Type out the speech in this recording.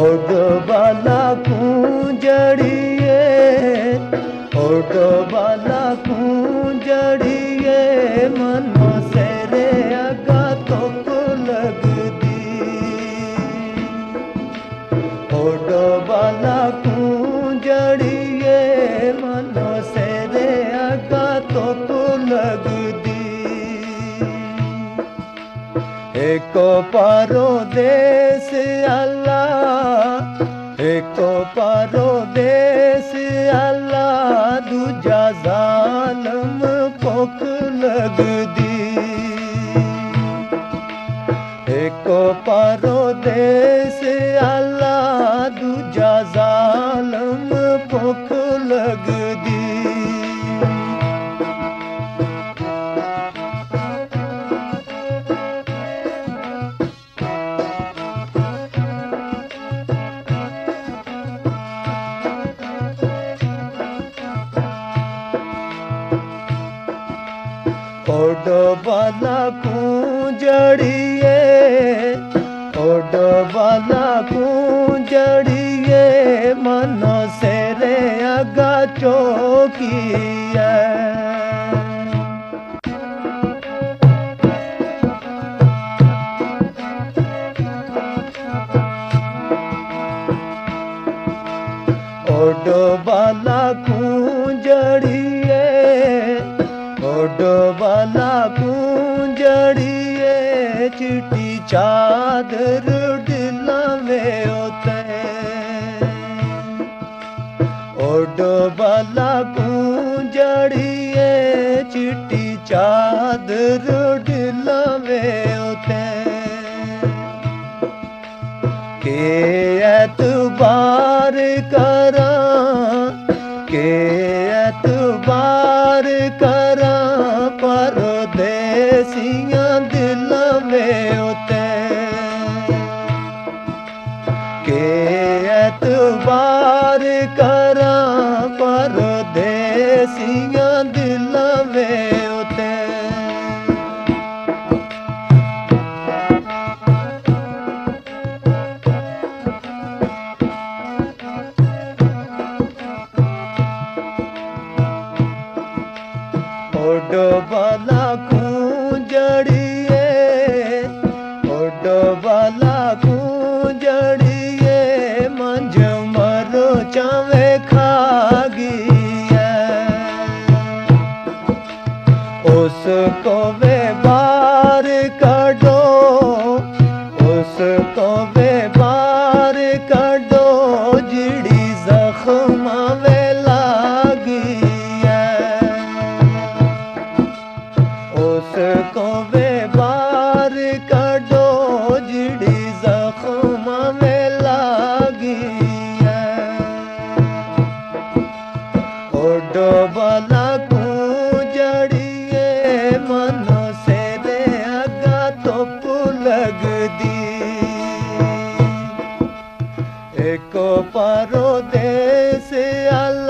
Auto बाला कुंजड़िए, auto बाला कुंजड़िए, मनो से रे आगा तो लग दी। ओटो बाला कुंजड़िए, मनो से रे आगा तो लग दी। एक पारो देश अल्लाह एक पारो देश अल्लाह दूजा जालम भुख लगदी एक पारो देश अल्लाह दूजा ओडो बाला जड़िए ओडो बाला जड़िए मनो से रे अगा चौकिया ओडो बाला चिटी चादर में होते। ओडो बाला जड़िए चिटी चादर में होते। के एतबार करा, के एतबार करा। ਵਾਰ ਕਰਾਂ ਪਰਦੇਸੀਆਂ ਦਿਲਾਂ ਵੇ ਉਤੇ। ਓਡੋ ਬਲਾ ਕੂੰ ਜੜੀ उसको वे बार कढो उसको वे बार कढो जिड़ी जख्म वे लागिया उसको वे rodees a la